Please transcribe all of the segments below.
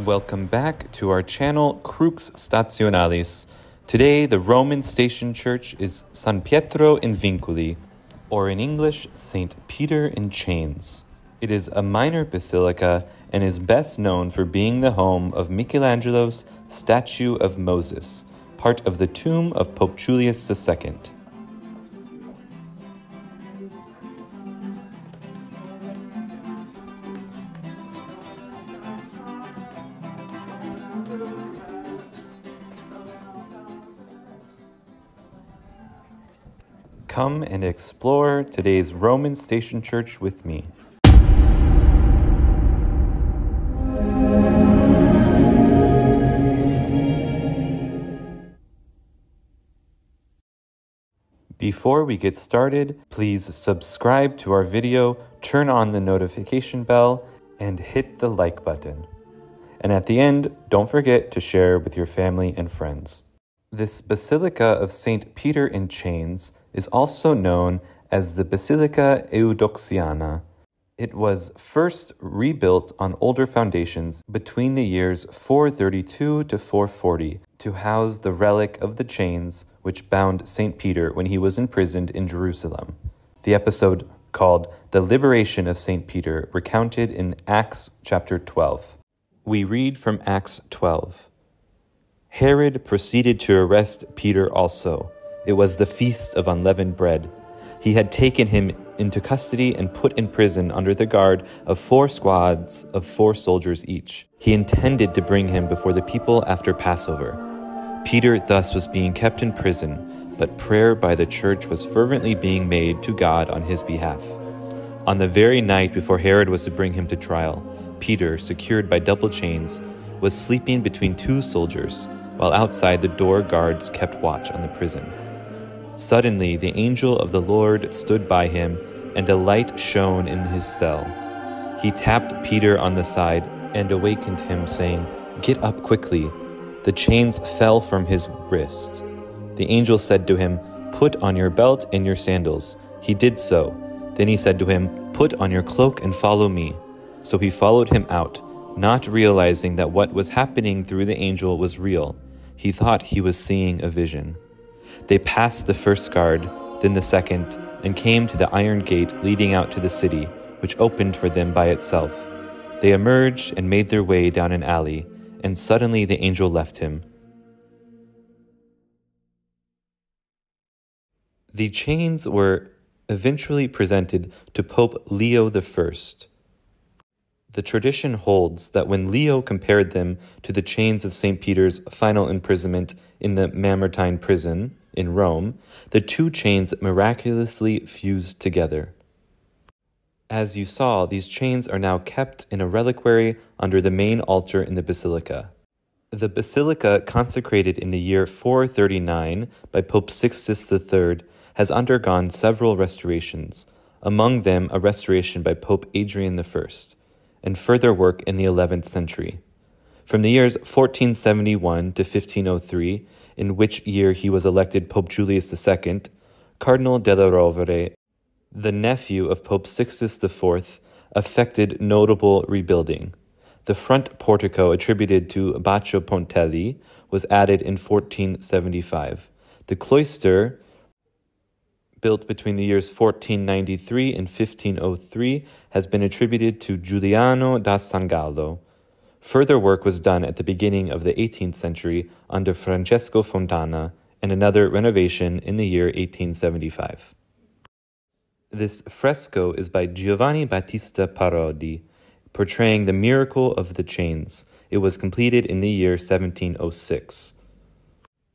Welcome back to our channel Crux Stationalis. Today, the Roman station church is San Pietro in Vincoli, or in English, St. Peter in Chains. It is a minor basilica and is best known for being the home of Michelangelo's statue of Moses, part of the tomb of Pope Julius II. Come and explore today's Roman Station Church with me. Before we get started, please subscribe to our video, turn on the notification bell, and hit the like button. And at the end, don't forget to share with your family and friends. This Basilica of St. Peter in Chains is also known as the Basilica Eudoxiana. It was first rebuilt on older foundations between the years 432 to 440 to house the relic of the chains which bound St. Peter when he was imprisoned in Jerusalem. The episode called The Liberation of St. Peter, recounted in Acts chapter 12. We read from Acts 12. Herod proceeded to arrest Peter also it was the feast of unleavened bread. He had taken him into custody and put in prison under the guard of four squads of four soldiers each. He intended to bring him before the people after Passover. Peter thus was being kept in prison, but prayer by the church was fervently being made to God on his behalf. On the very night before Herod was to bring him to trial, Peter, secured by double chains, was sleeping between two soldiers, while outside the door guards kept watch on the prison. Suddenly, the angel of the Lord stood by him, and a light shone in his cell. He tapped Peter on the side and awakened him, saying, Get up quickly. The chains fell from his wrist. The angel said to him, Put on your belt and your sandals. He did so. Then he said to him, Put on your cloak and follow me. So he followed him out, not realizing that what was happening through the angel was real. He thought he was seeing a vision. They passed the first guard, then the second, and came to the iron gate leading out to the city, which opened for them by itself. They emerged and made their way down an alley, and suddenly the angel left him. The chains were eventually presented to Pope Leo I. The tradition holds that when Leo compared them to the chains of St. Peter's final imprisonment in the Mamertine prison, in Rome, the two chains miraculously fused together. As you saw, these chains are now kept in a reliquary under the main altar in the basilica. The basilica, consecrated in the year 439 by Pope Sixtus III, has undergone several restorations, among them a restoration by Pope Adrian I, and further work in the 11th century. From the years 1471 to 1503, in which year he was elected Pope Julius II, Cardinal della Rovere, the nephew of Pope Sixtus IV, effected notable rebuilding. The front portico attributed to Baccio Pontelli was added in 1475. The cloister, built between the years 1493 and 1503, has been attributed to Giuliano da Sangallo. Further work was done at the beginning of the 18th century under Francesco Fontana and another renovation in the year 1875. This fresco is by Giovanni Battista Parodi, portraying the miracle of the chains. It was completed in the year 1706.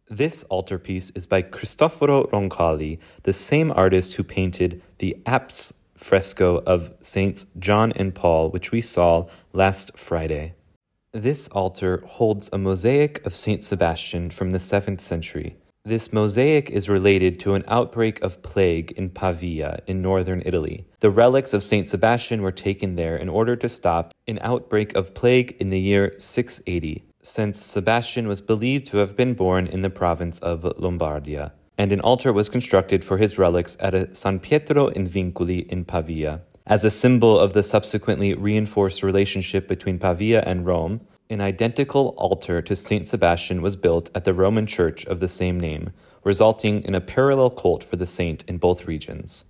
This altarpiece is by Cristoforo Roncalli, the same artist who painted the apse fresco of Saints John and Paul, which we saw last Friday. This altar holds a mosaic of Saint Sebastian from the 7th century. This mosaic is related to an outbreak of plague in Pavia in northern Italy. The relics of Saint Sebastian were taken there in order to stop an outbreak of plague in the year 680, since Sebastian was believed to have been born in the province of Lombardia, and an altar was constructed for his relics at San Pietro in Vincoli in Pavia. As a symbol of the subsequently reinforced relationship between Pavia and Rome, An identical altar to Saint Sebastian was built at the Roman church of the same name, resulting in a parallel cult for the saint in both regions.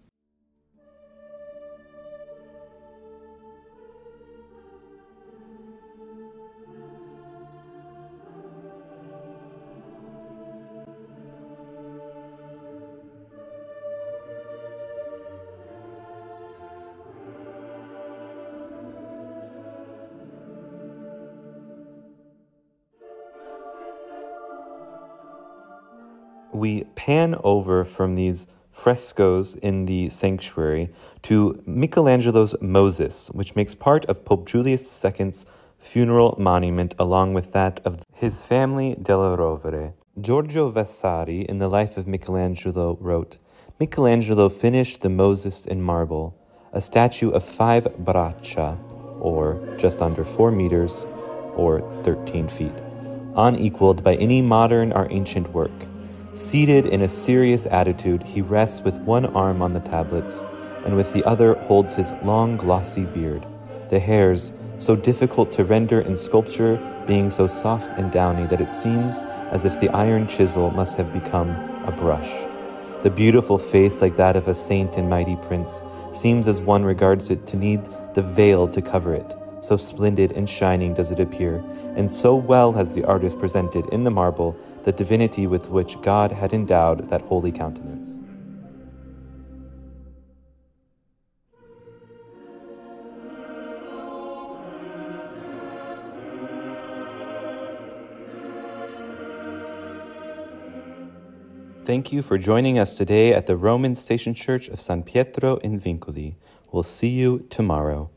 We pan over from these frescoes in the sanctuary to Michelangelo's Moses, which makes part of Pope Julius II's funeral monument along with that of his family della Rovere. Giorgio Vasari, in the life of Michelangelo, wrote Michelangelo finished the Moses in marble, a statue of five braccia, or just under four meters, or 13 feet, unequaled by any modern or ancient work. Seated in a serious attitude, he rests with one arm on the tablets, and with the other holds his long, glossy beard, the hairs, so difficult to render in sculpture, being so soft and downy that it seems as if the iron chisel must have become a brush. The beautiful face, like that of a saint and mighty prince, seems as one regards it to need the veil to cover it so splendid and shining does it appear, and so well has the artist presented in the marble the divinity with which God had endowed that holy countenance. Thank you for joining us today at the Roman Station Church of San Pietro in Vincoli. We'll see you tomorrow.